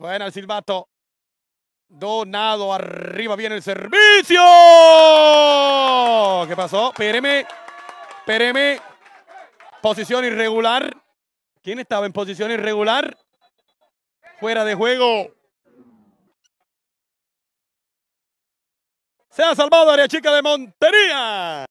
Suena el silbato. Donado arriba viene el servicio. ¿Qué pasó? Péreme. Péreme. Posición irregular. ¿Quién estaba en posición irregular? Fuera de juego. Se ha salvado área chica de Montería.